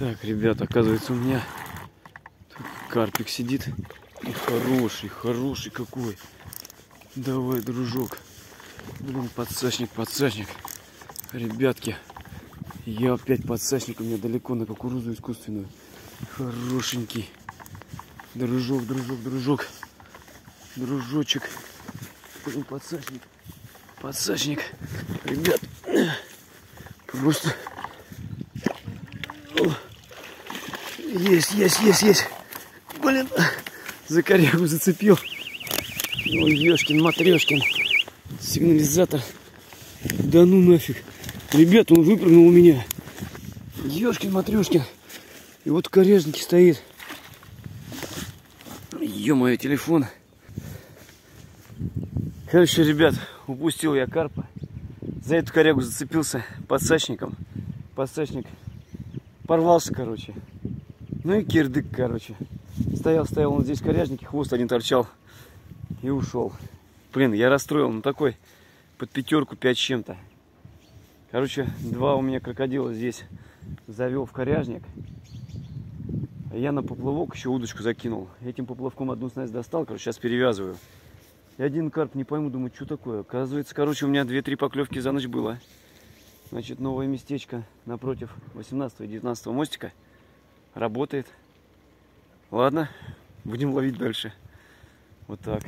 Так, ребят, оказывается, у меня тут карпик сидит. И хороший, хороший какой. Давай, дружок. Блин, подсачник, подсачник. Ребятки, я опять подсачник, у меня далеко на кукурузу искусственную. Хорошенький. Дружок, дружок, дружок. Дружочек. Блин, подсачник. Подсачник. Ребят, просто... О, Есть, есть, есть, есть. Блин, за корягу зацепил. Ой, ешкин, матрешкин. Сигнализатор. Да ну нафиг. Ребят, он выпрыгнул у меня. Ешкин, матрешкин. И вот в корежнике стоит. Ё-моё, телефон. Короче, ребят, упустил я карпа. За эту корягу зацепился подсачником. Подсачник порвался, короче. Ну и кирдык, короче. Стоял, стоял он здесь в хвост один торчал. И ушел. Блин, я расстроил, ну такой под пятерку, пять чем-то. Короче, два у меня крокодила здесь завел в коряжник. Я на поплавок еще удочку закинул. Этим поплавком одну снасть достал, короче, сейчас перевязываю. И один карп, не пойму, думаю, что такое. Оказывается, короче, у меня 2-3 поклевки за ночь было. Значит, новое местечко напротив 18 и 19 мостика работает. Ладно, будем ловить дальше. Вот так.